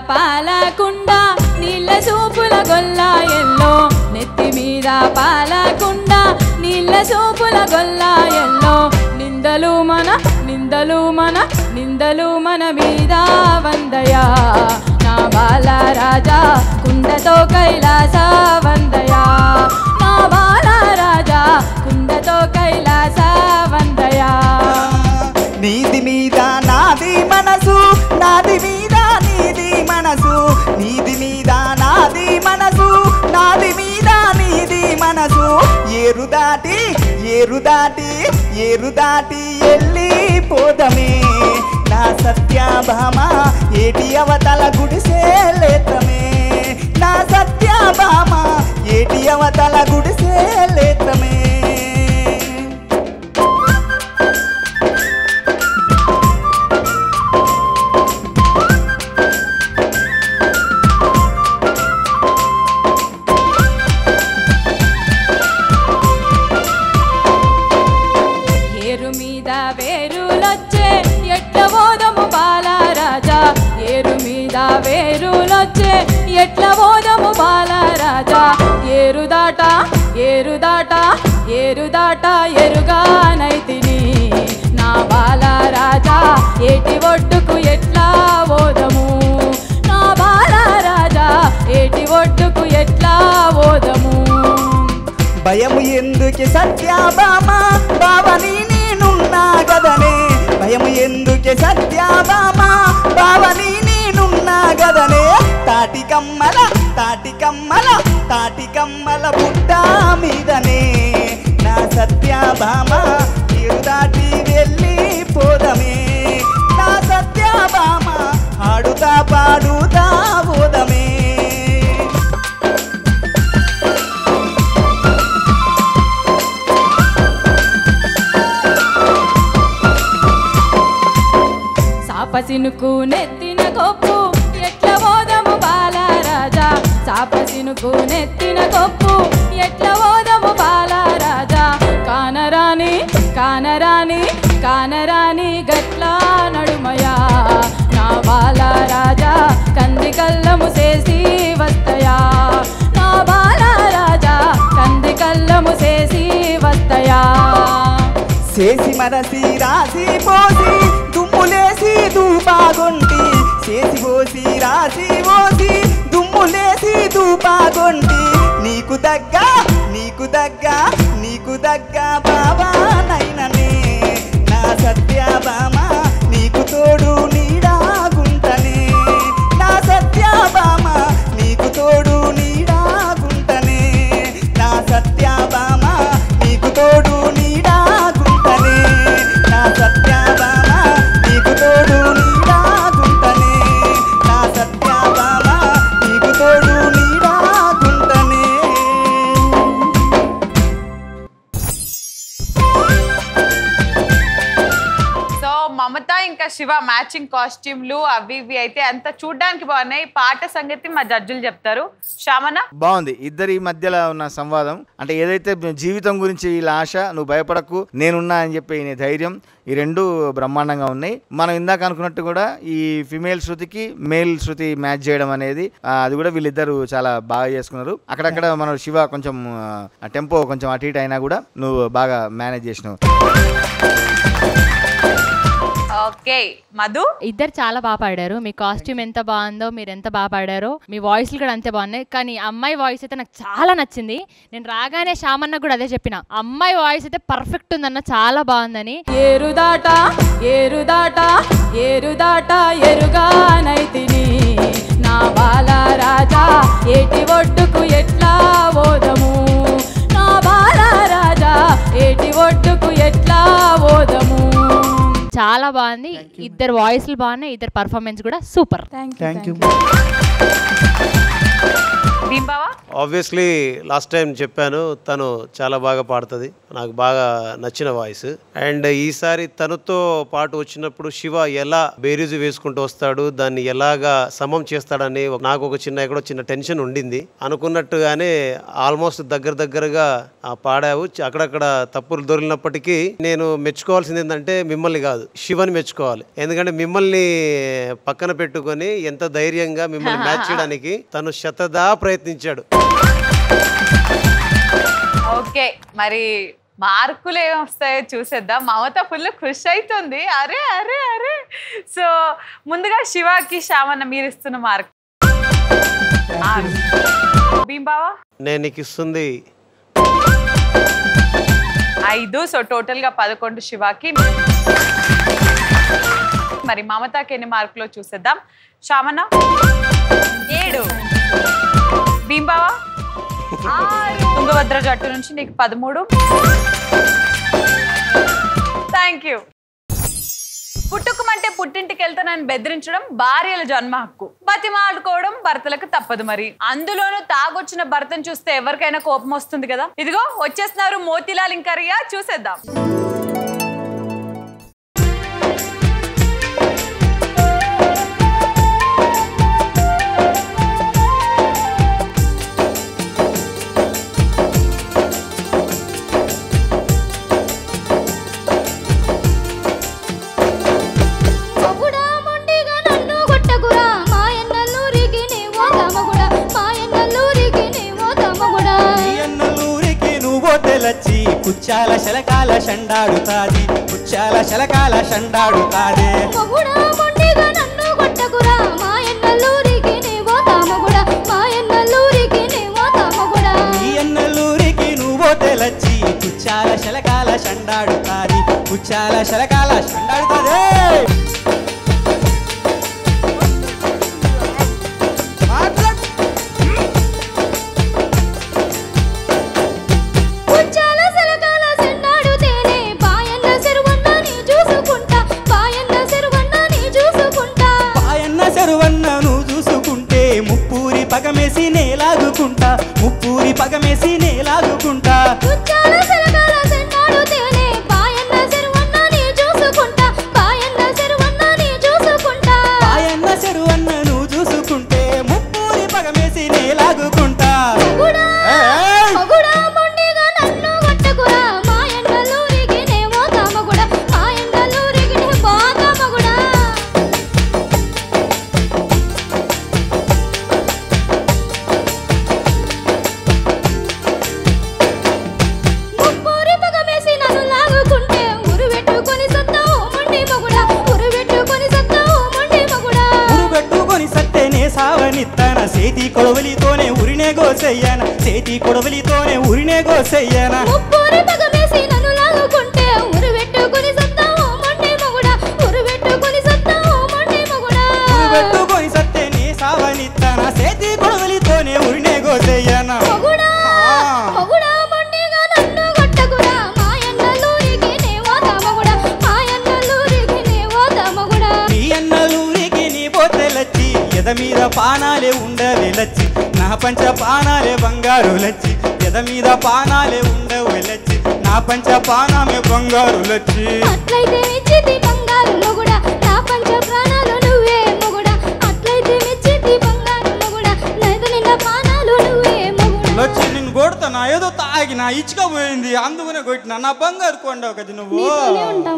పాలకుండా నీళ్ళ సూపుల గొల్ల ఎల్లో. నెత్తి మీద పాలకుండా నీళ్ళ సూపుల గొల్ల ఎల్లో. నిందలు మన నిందలు మన నిందలు మన మీద వందయా నా బాల రాజా కుండతో కైలాస వందయా నా బాల ఏరు దాటి ఏరు దాటి ఏరు దాటి ఎల్లి పోదమే. నా సత్యాభామ ఏటి అవతల గుడిసే లేతమే. నా సత్యాభామ ఏటి అవతల గుడిసే లేతమే. ఏరు ఎరుగానైతిని నా బాలరాజా ఏటి ఒడ్డుకు ఎట్లా ఓదము? నా బాలరాజా ఏటి ఒడ్డుకు ఎట్లా ఓదము? భయము ఎందుకే సత్యాబామా బావని నేనున్నా గదనే. భయము ఎందుకే సత్యాబామా బావని నేనున్నా గదనే. తాటికమ్మల తాటికమ్మల తాటికమ్మల బుట్ట మీదనే. సత్యాభామ ఇరు దాటి వెళ్ళి పోదమే. నా సత్యాభామ ఆడుతా పాడుతా పోదమే. సాపసినుకు నెత్తిన కొప్పు ఎట్ల పోదము బాలరాజా? సాపసినుకు నెత్తిన కంది చేసి వస్తయా? నా బాలరాజా కంది కల్లము చేసి వస్తయా? చేసి మనసి రాసి పోసి దుమ్ములేసి దూపాగొంటి చేసి పోసి రాసి పోసి దుమ్ములేసి దూపాగొంటి నీకు దగ్గ నీకు దగ్గ నీకు దగ్గ మ్యాచింగ్ కాస్ట్యూమ్లు అవి ఇవి అయితే అంత చూడ్డానికి బాగున్నాయి. పాట సంగతి మా జడ్జిలు చెప్తారు. శ్యామన బాగుంది. ఇద్దరి మధ్యలో ఉన్న సంవాదం. అంటే ఏదైతే జీవితం గురించి వీళ్ళ ఆశ నువ్వు భయపడకు నేనున్నా అని చెప్పి నీ ధైర్యం ఈ రెండు బ్రహ్మాండంగా ఉన్నాయి. మనం ఇందాక అనుకున్నట్టు కూడా ఈ ఫిమేల్ శృతికి మేల్ శృతి మ్యాచ్ చేయడం అనేది అది కూడా వీళ్ళిద్దరు చాలా బాగా చేసుకున్నారు. అక్కడక్కడ మన శివ కొంచెం టెంపో కొంచెం అటు ఇటు అయినా కూడా నువ్వు బాగా మేనేజ్ చేసినావు. ఓకే. మధు? ఇద్దరు చాలా బాగా పాడారు. మీ కాస్ట్యూమ్ ఎంత బాగుందో మీరు ఎంత బాగా పాడారో మీ వాయిస్లు కూడా అంతే బాగున్నాయి. కానీ అమ్మాయి వాయిస్ అయితే నాకు చాలా నచ్చింది. నేను రాగానే శ్యామన్న కూడా అదే చెప్పిన. అమ్మాయి వాయిస్ అయితే పర్ఫెక్ట్ ఉందన్న చాలా బాగుందని. ఏరుదాట ఏరుదాట ఏరుదాట ఎరుగానైతిని నా బాల రాజా ఏటి ఒడ్డుకు ఎట్లా ఓదము? నా బాల రాజా ఏటి ఒడ్డుకు ఎట్లా ఓదము? చాలా బాగుంది. ఇద్దరు వాయిస్లు బాగున్నాయి. ఇద్దరు పర్ఫార్మెన్స్ కూడా super. Thank you obviously last time చెప్పాను తను చాలా బాగా పాడుతుంది. నాకు బాగా నచ్చిన వాయిస్ అండ్ ఈసారి తనతో పాటు వచ్చినప్పుడు శివ ఎలా బేరీజు వేసుకుంటూ వస్తాడు దాన్ని ఎలాగా సమం చేస్తాడని నాకు ఒక చిన్న ఎక్కడో చిన్న టెన్షన్ ఉండింది. అనుకున్నట్టుగానే ఆల్మోస్ట్ దగ్గర దగ్గరగా ఆ, పాడావు. అక్కడక్కడ తప్పులు దొరికినప్పటికీ నేను మెచ్చుకోవాల్సింది ఏంటంటే మిమ్మల్ని కాదు శివని మెచ్చుకోవాలి. ఎందుకంటే మిమ్మల్ని పక్కన పెట్టుకొని ఎంత ధైర్యంగా మిమ్మల్ని (laughs) మ్యాచ్ చేయడానికి తను శతదా ప్రయత్నించాడు. ఓకే మరి మార్కులు ఏమి వస్తాయో చూసేద్దాం. మమత ఫుల్ ఖుషి అవుతుంది. అరే అరే అరే. సో ముందుగా శివాకి శ్యామన్న మీరు ఇస్తున్న మార్క్. భీంబావా? నేను నీకు ఇస్తుంది. ఐదు. సో టోటల్గా పదకొండు శివాకి. మరి మమతాకి ఎన్ని మార్కులు చూసేద్దాం? శ్యామన్న? ఏడు. భీంబావా? (laughs) తుంగభద్ర జట్టు నుంచి నీకు పదమూడు. థ్యాంక్ యూ పుట్టుకమంటే పుట్టింటికి వెళ్తానని బెదిరించడం భార్యల జన్మ హక్కు. బతిమాడుకోవడం భర్తలకు తప్పదు మరి. అందులోనూ తాగొచ్చిన భర్తను చూస్తే ఎవరికైనా కోపం వస్తుంది కదా? ఇదిగో వచ్చేస్తున్నారు మోతీలాల్ ఇంకరియా చూసేద్దాం. శలకాల షండాడుతాది కుచ్చాల శలకాల షండాడుతాదే తెలచ్చి. కుచ్చాల శలకాల షండాడుతాది కుచ్చాల శలకాల షండాడుతాదే రాగమేసి నేలాదుకుంటా. పానాలే ఉండవెలచ్చి నా పంచ పానాలే బంగారు లచ్చి. ఎద మీద పానాలే ఉండవెలచ్చి నా పంచ పానమే బంగారు లచ్చి. అట్లయితే మెచ్చితి బంగారు మొగుడా నా పంచ ప్రాణాలు నువ్వే మొగుడా. అట్లయితే మెచ్చితి బంగారు మొగుడా నైదు నిన్న ప్రాణాలు నువ్వే మొగుడా. లచ్చి నిన్ను కొడుతున్నా. ఏదో తాగినా ఇచ్చుకపోయింది. అందుకనే కొట్టినా. నా బంగారు కొండవు కదా నువ్వు? నీతోనే ఉంటా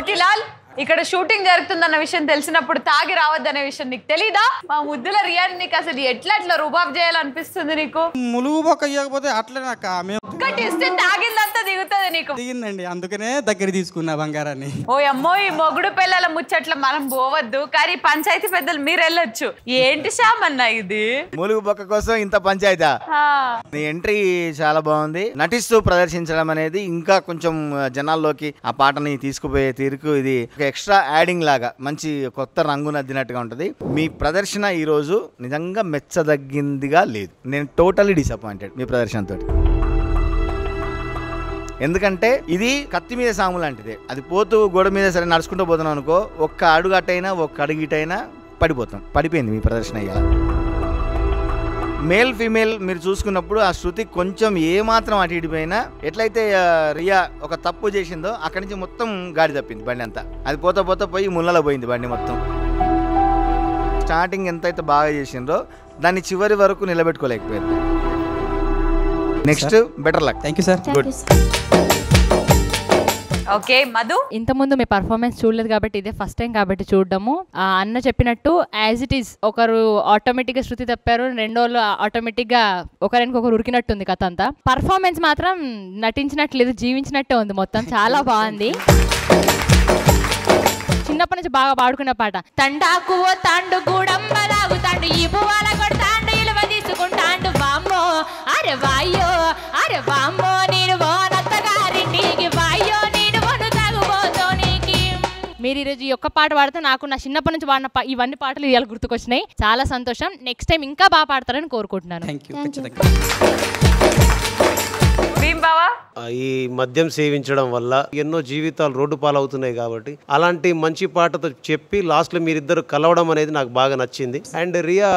మొగుడా మోతిలాల్ ఇక్కడ షూటింగ్ జరుగుతుందన్న విషయం తెలిసినప్పుడు తాగి రావద్దనే విషయం నీకు తెలీదా? మా ముద్దుల రియాని నీకు అసలు ఎట్లా ఎట్లా రుబాబ్ చేయాలనిపిస్తుంది నీకు? ములుగు బొక్క ఇవ్వకపోతే అట్లనేక మేము ఒక్కటి ఇస్తే తాగిందంతా దిగుతుంది నీకు. దిగిందండి అందుకనే దగ్గర తీసుకున్నా బంగారాన్ని. ఓ అమ్మో ఈ మొగుడు పిల్లల ముచ్చట్ల మనం పోవద్దు కానీ పంచాయతీ పెద్దలు మీరు వెళ్ళొచ్చు. ఏంటి శ్యామన్న ఇది? మూలుగు బొక్క కోసం ఇంత పంచాయతా? ఆ, నీ ఎంట్రీ చాలా బాగుంది. నటిస్తూ ప్రదర్శించడం అనేది ఇంకా కొంచెం జనాల్లోకి ఆ పాటని తీసుకుపోయే తీరుకు ఇది ఎక్స్ట్రా యాడింగ్ లాగా మంచి కొత్త రంగు నద్దినట్టుగా ఉంటుంది. మీ ప్రదర్శన ఈరోజు నిజంగా మెచ్చదగ్గిందిగా లేదు. నేను టోటలీ డిసప్పాయింటెడ్ మీ ప్రదర్శనతో ఎందుకంటే ఇది కత్తి మీద సాము లాంటిదే. అది పోతూ గోడ మీద సరే నడుచుకుంటూ పోతున్నాం అనుకో ఒక్క అడుగు అటైనా ఒక్క అడుగు ఇటైనా పడిపోతాం. పడిపోయింది మీ ప్రదర్శన ఇవాళ మేల్ ఫీమేల్ మీరు చూసుకున్నప్పుడు ఆ శృతి కొంచెం ఏమాత్రం అటు ఇటుపోయినా ఎట్లయితే రియా ఒక తప్పు చేసిందో అక్కడి నుంచి మొత్తం గాడి తప్పింది బండి అంతా. అది పోతా పోతా పోయి ముళ్ళలో పోయింది బండి మొత్తం. స్టార్టింగ్ ఎంతైతే బాగా చేసిండ్రో దాన్ని చివరి వరకు నిలబెట్టుకోలేకపోయింది. Next better luck thank you sir good okay Madhu? ఇంతకుముందు మీ పర్ఫార్మెన్స్ చూడలేదు కాబట్టి ఇదే ఫస్ట్ టైం కాబట్టి చూడడము. ఆ అన్న చెప్పినట్టు యాజ్ ఇట్ ఈస్ ఒకరు ఆటోమేటిక్గా శృతి తప్పారు రెండో వాళ్ళు ఆటోమేటిక్గా ఒకరికొకరు ఉరికినట్టుంది కథ అంతా. పర్ఫార్మెన్స్ మాత్రం నటించినట్లేదు జీవించినట్టే ఉంది మొత్తం. చాలా బాగుంది. చిన్నప్పటి నుంచి బాగా పాడుకునే పాట. తండాకు తాండు గూడంబలాగు తాండు ఈ పువ్వాల కొడతాండు ఇలువ తీసుకుంటాండు. వామ్మో అరే వాయ్యో అరే వామ్మో. మీరు ఈరోజు ఈ ఒక్క పాట పాడితే నాకు నా చిన్నప్పటి నుంచి వాడిన పా- ఇవన్నీ పాటలు ఇవాళ గుర్తుకొచ్చినాయి. చాలా సంతోషం. నెక్స్ట్ టైం ఇంకా బాగా పాడతారని కోరుకుంటున్నాను. బావా? ఈ మద్యం సేవించడం వల్ల ఎన్నో జీవితాలు రోడ్డు పాలవుతున్నాయి కాబట్టి అలాంటి మంచి పాటతో చెప్పి లాస్ట్లో మీరిద్దరు కలవడం అనేది నాకు బాగా నచ్చింది. అండ్ రియా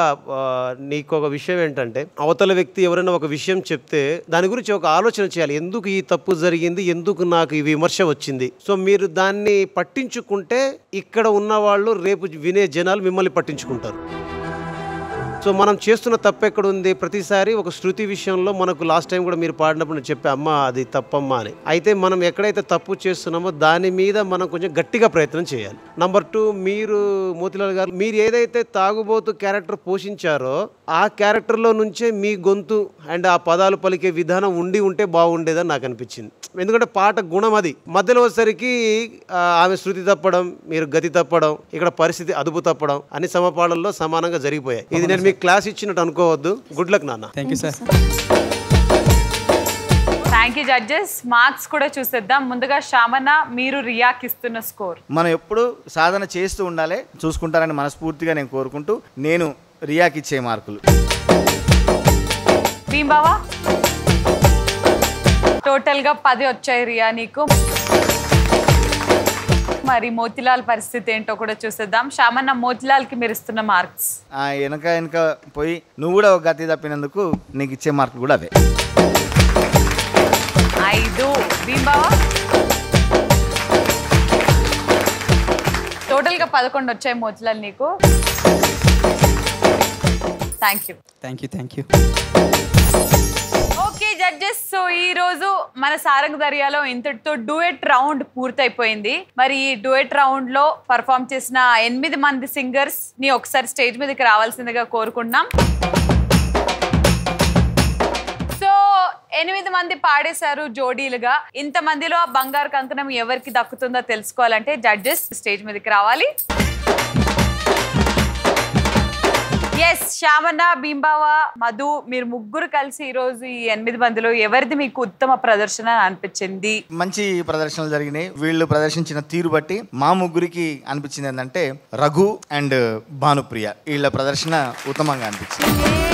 నీకు ఒక విషయం ఏంటంటే అవతల వ్యక్తి ఎవరైనా ఒక విషయం చెప్తే దాని గురించి ఒక ఆలోచన చేయాలి. ఎందుకు ఈ తప్పు జరిగింది? ఎందుకు నాకు ఈ విమర్శ వచ్చింది? సో మీరు దాన్ని పట్టించుకుంటే ఇక్కడ ఉన్న వాళ్ళు రేపు వినే జనాలు మిమ్మల్ని పట్టించుకుంటారు. సో మనం చేస్తున్న తప్పు ఎక్కడ ఉంది ప్రతిసారి ఒక శృతి విషయంలో మనకు లాస్ట్ టైం కూడా మీరు పాడినప్పుడు నేను చెప్పా అమ్మ అది తప్పమ్మా అని. అయితే మనం ఎక్కడైతే తప్పు చేస్తున్నామో దాని మీద మనం కొంచెం గట్టిగా ప్రయత్నం చేయాలి. నంబర్ టూ మీరు మోతిలాల్ గారు మీరు ఏదైతే తాగుబోతు క్యారెక్టర్ పోషించారో ఆ క్యారెక్టర్లో నుంచే మీ గొంతు అండ్ ఆ పదాలు పలికే విధానం ఉండి ఉంటే బాగుండేదని నాకు అనిపించింది. ఎందుకంటే పాట గుణం అది. మధ్యలో వచ్చేసరికి ఆమె శృతి తప్పడం మీరు గతి తప్పడం ఇక్కడ పరిస్థితి అదుపు తప్పడం అన్ని సమపాళల్లో సమానంగా జరిగిపోయాయి. ఇది నేను మీకు క్లాస్ ఇచ్చినట్టు అనుకోవద్దు. గుడ్ లక్ నాన్న. Thank you sir thank you judges marks కూడా చూసేద్దాం. ముందుగా శ్యామన మీరు రియాకి ఇస్తున్న స్కోర్ మనం ఎప్పుడు సాధన చేస్తూ ఉండాలి. చూసుకుంటారని మనస్ఫూర్తిగా నేను కోరుకుంటూ నేను రియాకి ఇచ్చే మార్కులు. భీమ్ బావా టోటల్గా పది వచ్చాయి రియా నీకు. మరి మోతిలాల్ పరిస్థితి ఏంటో కూడా చూసేద్దాం. శ్యామన్న మోతిలాల్కి మీరు ఇస్తున్న మార్క్స్? ఆ వెనక వెనక పోయి నువ్వు కూడా ఒక గతి తప్పినందుకు నీకు ఇచ్చే మార్కులు కూడా అవే. ఐదు. భీమ్ బావా టోటల్గా పదకొండు వచ్చాయి మోతిలాల్ నీకు. Thank you thank you thank you judges so ఈ రోజు మన సారంగ్ దర్యాలో ఇంతటితో డూయట్ రౌండ్ పూర్తయిపోయింది. మరి ఈ డూయట్ రౌండ్లో పర్ఫామ్ చేసిన ఎనిమిది మంది సింగర్స్ని ఒకసారి స్టేజ్ మీదకి రావాల్సిందిగా కోరుకుంటున్నాం. సో ఎనిమిది మంది పాడేశారు జోడీలుగా. ఇంత మందిలో ఆ బంగారు కంకణం ఎవరికి దక్కుతుందో తెలుసుకోవాలంటే జడ్జెస్ స్టేజ్ మీదకి రావాలి. ఎస్ శ్యామన్న బింబావ మధు మీరు ముగ్గురు కలిసి ఈ రోజు ఈ ఎనిమిది మందిలో ఎవరిది మీకు ఉత్తమ ప్రదర్శన అనిపించింది? మంచి ప్రదర్శనలు జరిగినాయి. వీళ్ళు ప్రదర్శించిన తీరు బట్టి మా ముగ్గురికి అనిపించింది ఏంటంటే రఘు అండ్ భానుప్రియ. వీళ్ళ ప్రదర్శన ఉత్తమంగా అనిపించింది.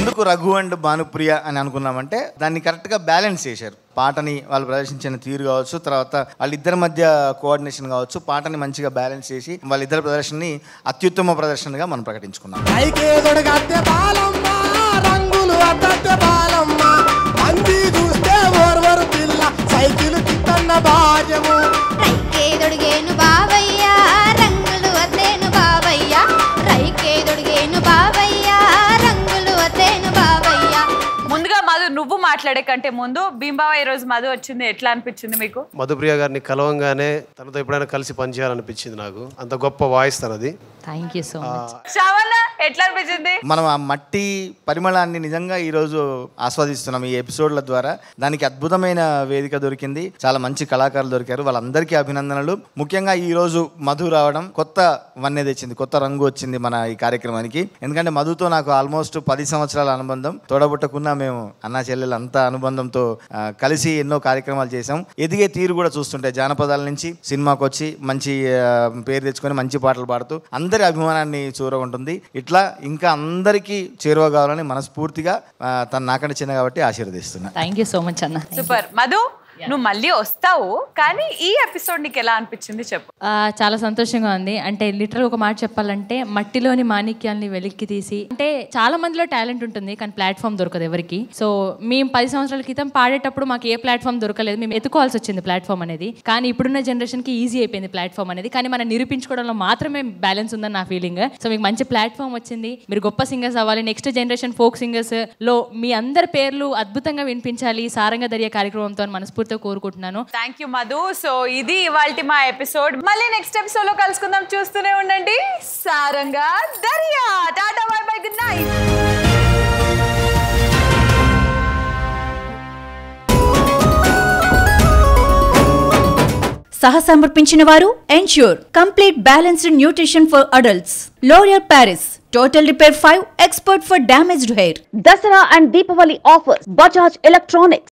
ఎందుకు రఘు అండ్ భానుప్రియ అని అనుకున్నామంటే దాన్ని కరెక్ట్గా బ్యాలెన్స్ చేశారు. పాటని వాళ్ళు ప్రదర్శించిన తీరు కావచ్చు తర్వాత వాళ్ళిద్దరి మధ్య కోఆర్డినేషన్ కావచ్చు పాటని మంచిగా బ్యాలెన్స్ చేసి వాళ్ళిద్దరి ప్రదర్శనని అత్యుత్తమ ప్రదర్శనగా మనం ప్రకటించుకున్నాం. బాలమ్మ రంగులు నువ్వు మాట్లాడే కంటే ముందు భీంబావ ఈ రోజు మధు వచ్చింది. ఎట్లా అనిపించింది మీకు? మధుప్రియ గారిని కలవంగానే తనతో ఎప్పుడైనా కలిసి పనిచేయాలనిపించింది నాకు. అంత గొప్ప వాయిస్ తనది. Thank you so much Shravana ఎట్లా అనిపించింది? మనం ఆ మట్టి పరిమళాన్ని నిజంగా ఈరోజు ఆస్వాదిస్తున్నాం ఈ ఎపిసోడ్ల ద్వారా. దానికి అద్భుతమైన వేదిక దొరికింది. చాలా మంచి కళాకారులు దొరికారు. వాళ్ళందరికీ అభినందనలు. ముఖ్యంగా ఈ రోజు మధు రావడం కొత్త వన్నె తెచ్చింది. కొత్త రంగు వచ్చింది మన ఈ కార్యక్రమానికి. ఎందుకంటే మధుతో నాకు ఆల్మోస్ట్ పది సంవత్సరాల అనుబంధం. తోడబుట్టకున్నా మేము అన్నా చెల్లెలు అంతా అనుబంధంతో కలిసి ఎన్నో కార్యక్రమాలు చేసాం ఎదిగే తీరు కూడా చూస్తుంటే జానపదాల నుంచి సినిమాకి వచ్చి మంచి పేరు తెచ్చుకొని మంచి పాటలు పాడుతూ అందరి అభిమానాన్ని చూరగొంటుంది. ఇట్లా ఇంకా అందరికీ చేరువ కావాలని మనస్ఫూర్తిగా తను నాకంటే చిన్న కాబట్టి ఆశీర్వదిస్తున్నా. థ్యాంక్ యూ సో మచ్ అన్న. సూపర్ మధు? నువ్వు మళ్ళీ వస్తావు కానీ ఈ ఎపిసోడ్ నీకు ఎలా అనిపించింది చెప్పు. చాలా సంతోషంగా ఉంది. అంటే లిటరల్ ఒక మాట చెప్పాలంటే మట్టిలోని మాణిక్యాల్ని వెలిక్కి తీసి అంటే చాలా మందిలో టాలెంట్ ఉంటుంది కానీ ప్లాట్ఫామ్ దొరకదు ఎవరికి. సో మేము పది సంవత్సరాల క్రితం పాడేటప్పుడు మాకు ఏ ప్లాట్ఫామ్ దొరకలేదు మేము ఎత్తుకోవాల్సి వచ్చింది ప్లాట్ఫామ్ అనేది. కానీ ఇప్పుడున్న జనరేషన్కి ఈజీ అయిపోయింది ప్లాట్ఫామ్ అనేది. కానీ మనం నిరూపించుకోవడంలో మాత్రమే బ్యాలెన్స్ ఉందని నా ఫీలింగ్ సో మీకు మంచి ప్లాట్ఫామ్ వచ్చింది మీరు గొప్ప సింగర్స్ అవ్వాలి నెక్స్ట్ జనరేషన్ ఫోక్ సింగర్స్లో మీ అందరి పేర్లు అద్భుతంగా వినిపించాలి సారంగ దర్య కార్యక్రమంతో మనస్ఫూర్తిగా కోరుకుంటున్నాను. Thank you Madhu. సో ఇది ఇవాళ మా ఎపిసోడ్ మళ్ళీ నెక్స్ట్ ఎపిసోడ్లో కలుసుకుందాం. చూస్తూనే ఉండండి. Saranga Dariya. Tata bye bye good night సహ సమర్పించిన వారు Ensure complete balanced nutrition for adults L'Oreal Paris total repair five expert for damaged hair Dasara and Deepavali offers Bajaj electronics